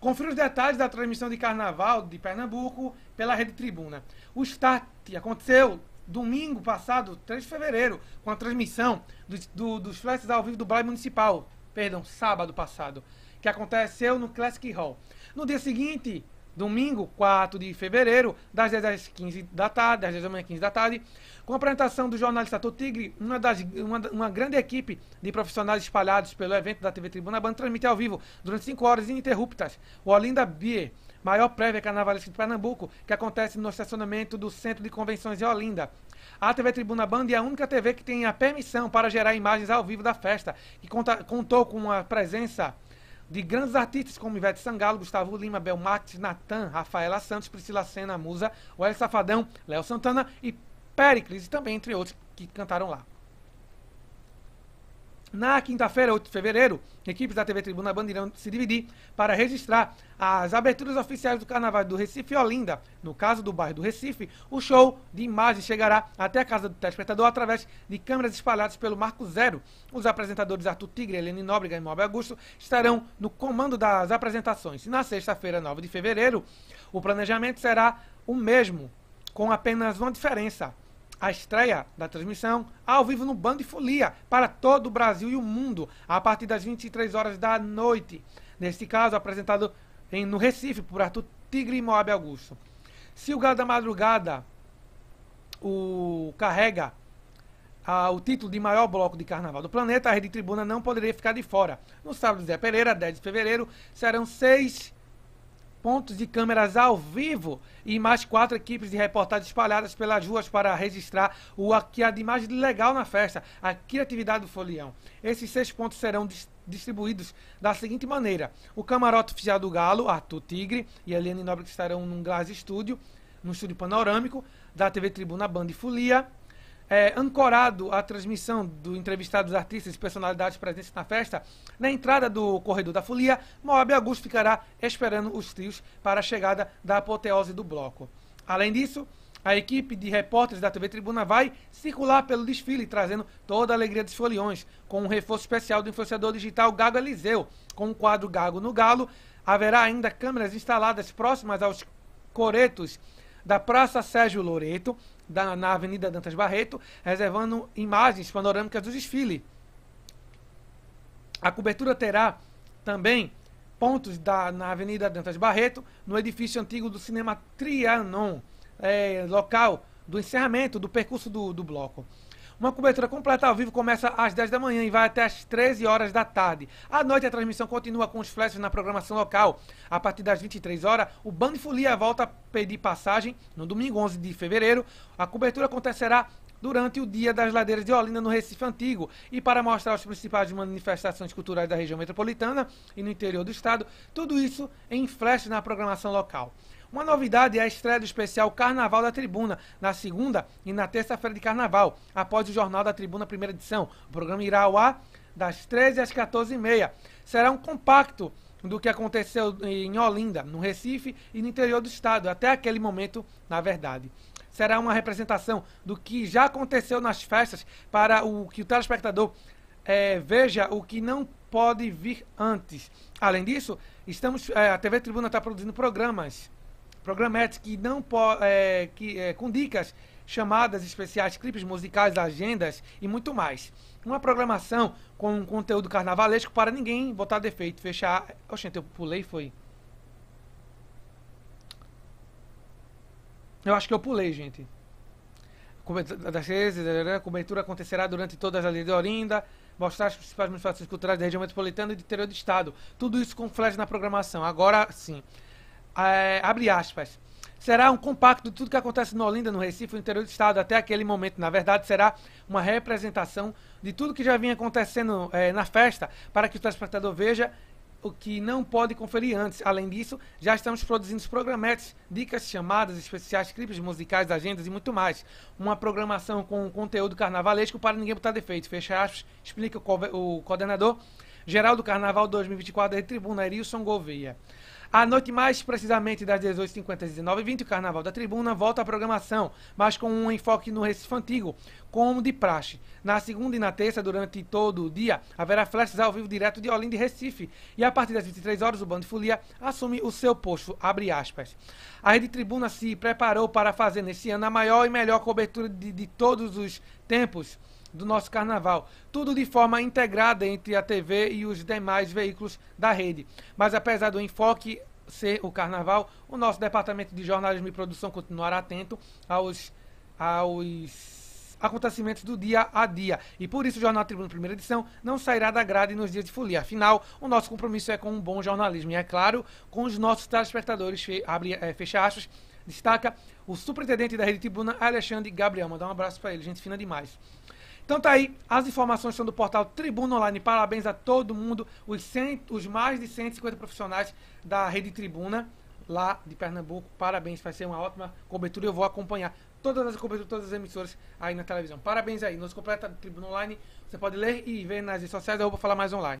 Confira os detalhes da transmissão de carnaval de Pernambuco pela Rede Tribuna. O start aconteceu domingo passado, 3 de fevereiro, com a transmissão do, do, dos flashes ao vivo do Baile Municipal. Perdão, sábado passado, que aconteceu no Classic Hall. No dia seguinte, domingo, 4 de fevereiro, das 10 às 15 da tarde, das 10 da manhã 15 da tarde, com a apresentação do jornalista Tô Tigre, uma, das, uma, uma, grande equipe de profissionais espalhados pelo evento da TV Tribuna Band transmite ao vivo durante 5 horas ininterruptas o Olinda Beer, maior prévia carnavalesca de Pernambuco, que acontece no estacionamento do Centro de Convenções de Olinda. A TV Tribuna Band é a única TV que tem a permissão para gerar imagens ao vivo da festa, que conta, contou com a presença de grandes artistas como Ivete Sangalo, Gustavo Lima, Belmax, Natan, Rafaela Santos, Priscila Sena, Musa, Wélio Safadão, Léo Santana e Pericles, e também entre outros que cantaram lá. Na quinta-feira, 8 de fevereiro, equipes da TV Tribuna Band irão se dividir para registrar as aberturas oficiais do Carnaval do Recife e Olinda. No caso do bairro do Recife, o show de imagens chegará até a casa do telespectador através de câmeras espalhadas pelo Marco Zero. Os apresentadores Arthur Tigre, Helene Nóbrega e Móvel Augusto estarão no comando das apresentações. Na sexta-feira, 9 de fevereiro, o planejamento será o mesmo, com apenas uma diferença a estreia da transmissão ao vivo no Band Folia para todo o Brasil e o mundo a partir das 23 horas da noite. Neste caso, apresentado em, no Recife por Arthur Tigre e Moab Augusto. Se o Galo da Madrugada o carrega o título de maior bloco de carnaval do planeta, a Rede Tribuna não poderia ficar de fora. No sábado, Zé Pereira, 10 de fevereiro, serão seis pontos de câmeras ao vivo e mais quatro equipes de reportagem espalhadas pelas ruas para registrar o que há de mais legal na festa, a criatividade do folião. Esses seis pontos serão dis distribuídos da seguinte maneira: o camarote oficial do Galo, Arthur Tigre e Eliane Nobre estarão num Glass Studio, no estúdio panorâmico da TV Tribuna Band e Folia é, ancorado a transmissão do entrevistado dos artistas e personalidades presentes na festa, na entrada do corredor da folia, Moab Augusto ficará esperando os trios para a chegada da apoteose do bloco. Além disso, a equipe de repórteres da TV Tribuna vai circular pelo desfile, trazendo toda a alegria dos foliões, com um reforço especial do influenciador digital Gago Eliseu. Com o quadro Gago no Galo, haverá ainda câmeras instaladas próximas aos coretos da Praça Sérgio Loreto, da, na Avenida Dantas Barreto, reservando imagens panorâmicas do desfile. A cobertura terá também pontos da, na Avenida Dantas Barreto, no edifício antigo do Cinema Trianon, é, local do encerramento do percurso do, do bloco. Uma cobertura completa ao vivo começa às 10 da manhã e vai até às 13 horas da tarde. À noite a transmissão continua com os flashes na programação local. A partir das 23 horas, o Band Folia volta a pedir passagem no domingo 11 de fevereiro. A cobertura acontecerá durante o Dia das Ladeiras de Olinda no Recife Antigo e para mostrar as principais manifestações culturais da região metropolitana e no interior do estado, tudo isso em flash na programação local. Uma novidade é a estreia do especial Carnaval da Tribuna, na segunda e na terça-feira de carnaval, após o Jornal da Tribuna, primeira edição. O programa irá ao ar das 13 às 14h30. Será um compacto do que aconteceu em Olinda, no Recife e no interior do estado, até aquele momento, na verdade. Será uma representação do que já aconteceu nas festas para o que o telespectador é, veja o que não pode vir antes. Além disso, estamos, é, a TV Tribuna está produzindo programas programetes que não é, que, é, com dicas, chamadas especiais, clipes musicais, agendas e muito mais. Uma programação com um conteúdo carnavalesco para ninguém botar defeito, fechar. Oxente, eu pulei, foi. Eu acho que eu pulei, gente. Cobertura acontecerá durante todas as de Orinda, mostrar as principais manifestações culturais da região metropolitana e do interior do estado. Tudo isso com flash na programação. Agora sim é, abre aspas, será um compacto de tudo que acontece no Olinda, no Recife, no interior do estado, até aquele momento. Na verdade, será uma representação de tudo que já vinha acontecendo é, na festa, para que o telespectador veja o que não pode conferir antes. Além disso, já estamos produzindo programetes, dicas, chamadas especiais, clipes musicais, agendas e muito mais. Uma programação com conteúdo carnavalesco para ninguém botar defeito. Fecha aspas, explica o, o coordenador geral do Carnaval 2024 da Tribuna, Erilson Gouveia. À noite, mais precisamente das 18h50 às 19h20, o Carnaval da Tribuna volta à programação, mas com um enfoque no Recife Antigo, como de praxe. Na segunda e na terça, durante todo o dia, haverá flashes ao vivo direto de Olinda e Recife. E a partir das 23 horas, o Bando de Folia assume o seu posto, abre aspas. A Rede Tribuna se preparou para fazer nesse ano a maior e melhor cobertura de, de todos os tempos do nosso carnaval. Tudo de forma integrada entre a TV e os demais veículos da rede. Mas apesar do enfoque ser o carnaval, o nosso departamento de jornalismo e produção continuará atento aos, aos acontecimentos do dia a dia. E por isso o Jornal Tribuna Primeira Edição não sairá da grade nos dias de folia. Afinal, o nosso compromisso é com um bom jornalismo e, é claro, com os nossos telespectadores. Fe, abre, é, fecha aspas, destaca o superintendente da Rede Tribuna, Alexandre Gabriel. Mandar um abraço para ele, gente fina demais. Então tá aí, as informações são do portal Tribuna Online. Parabéns a todo mundo, os, 100, os mais de 150 profissionais da Rede Tribuna lá de Pernambuco. Parabéns, vai ser uma ótima cobertura. Eu vou acompanhar todas as coberturas, todas as emissoras aí na televisão. Parabéns aí. Nos completa Tribuna Online. Você pode ler e ver nas redes sociais. Eu vou falar mais online.